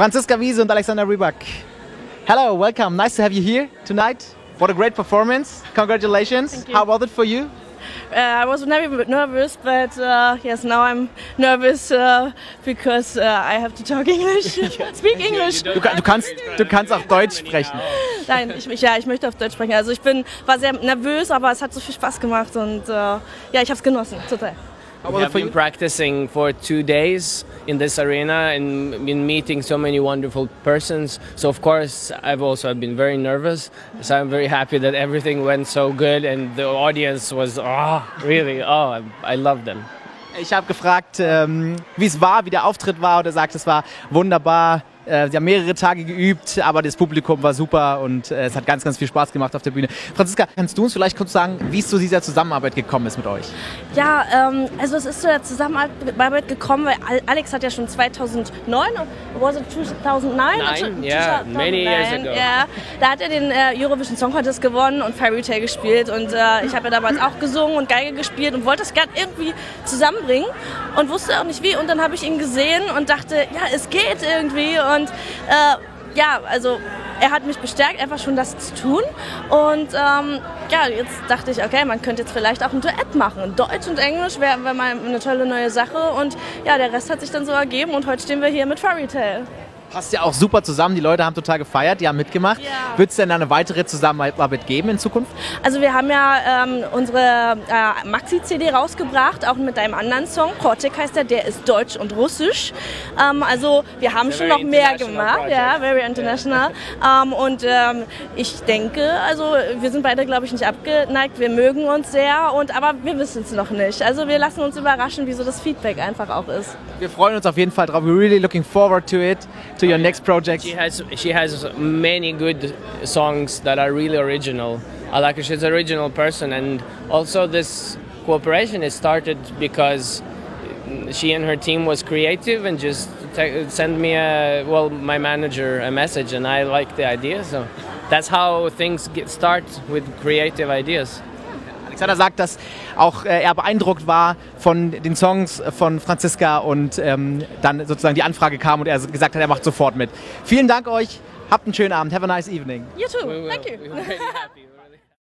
Franziska Wiese und Alexander Rybak. Hello, welcome. Nice to have you here tonight. What a great performance. Congratulations. you. How was it for you? Uh, I was never nervous, but uh, yes, now I'm nervous uh, because uh, I have to talk English. Speak English. Du, du, kannst, du kannst auch Deutsch sprechen. Nein, ich, ich, ja, ich möchte auf Deutsch sprechen. Also ich bin, war sehr nervös, aber es hat so viel Spaß gemacht und äh, ja, ich habe es genossen, total. How We was it have been you? practicing for two days in this arena and been meeting so many wonderful persons. So of course I've also been very nervous. So I'm very happy that everything went so good and the audience was oh really oh I, I love them. Ich habe gefragt, ähm, wie es war, wie der Auftritt war und er sagt, es war wunderbar. Äh, sie haben mehrere Tage geübt, aber das Publikum war super und äh, es hat ganz, ganz viel Spaß gemacht auf der Bühne. Franziska, kannst du uns vielleicht kurz sagen, wie es zu dieser Zusammenarbeit gekommen ist mit euch? Ja, ähm, also es ist zu der Zusammenarbeit gekommen, weil Al- Alex hat ja schon 2009, was it 2009? Nine, yeah, many years ago. Ja, da hat er den äh, Eurovision Song Contest gewonnen und Fairy Tale gespielt und äh, ich habe ja damals auch gesungen und Geige gespielt und wollte es gerne irgendwie zusammenbringen und wusste auch nicht wie und dann habe ich ihn gesehen und dachte, ja, es geht irgendwie und äh, ja, also er hat mich bestärkt, einfach schon das zu tun. Und ähm, ja, jetzt dachte ich, okay, man könnte jetzt vielleicht auch ein Duett machen. Deutsch und Englisch wäre wär mal eine tolle neue Sache. Und ja, der Rest hat sich dann so ergeben und heute stehen wir hier mit Fairy Tale. Passt ja auch super zusammen, die Leute haben total gefeiert, die haben mitgemacht. Ja. Wird es denn eine weitere Zusammenarbeit geben in Zukunft? Also wir haben ja ähm, unsere äh, Maxi-CD rausgebracht, auch mit einem anderen Song. Kortek heißt der, der ist deutsch und russisch. Ähm, also wir haben schon noch mehr gemacht, project. ja, very international. Ähm, und ähm, ich denke, also wir sind beide, glaube ich, nicht abgeneigt. Wir mögen uns sehr, und aber wir wissen es noch nicht. Also wir lassen uns überraschen, wie so das Feedback einfach auch ist. Wir freuen uns auf jeden Fall drauf. We're really looking forward to it, to your next project. She has she has many good songs that are really original. I like her. She's an original person, and also this cooperation is started because she and her team was creative and just send me a well my manager a message, and I like the idea. So that's how things get start with creative ideas. Alexander sagt, dass auch äh, er beeindruckt war von den Songs von Franziska und ähm, dann sozusagen die Anfrage kam und er gesagt hat, er macht sofort mit. Vielen Dank euch, habt einen schönen Abend, have a nice evening. You too. Thank you.